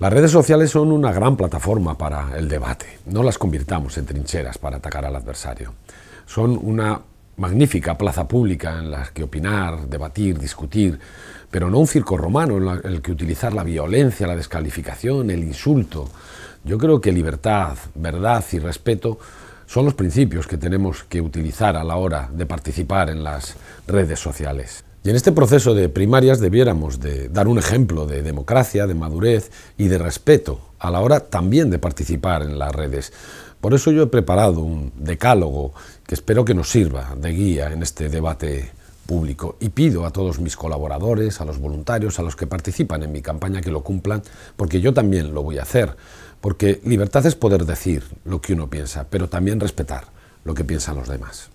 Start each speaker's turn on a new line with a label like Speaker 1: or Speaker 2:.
Speaker 1: Las redes sociales son una gran plataforma para el debate. No las convirtamos en trincheras para atacar al adversario. Son una magnífica plaza pública en la que opinar, debatir, discutir, pero no un circo romano en el que utilizar la violencia, la descalificación, el insulto. Yo creo que libertad, verdad y respeto son los principios que tenemos que utilizar a la hora de participar en las redes sociales. Y en este proceso de primarias debiéramos de dar un ejemplo de democracia, de madurez y de respeto a la hora también de participar en las redes. Por eso yo he preparado un decálogo que espero que nos sirva de guía en este debate público y pido a todos mis colaboradores, a los voluntarios, a los que participan en mi campaña que lo cumplan, porque yo también lo voy a hacer, porque libertad es poder decir lo que uno piensa, pero también respetar lo que piensan los demás.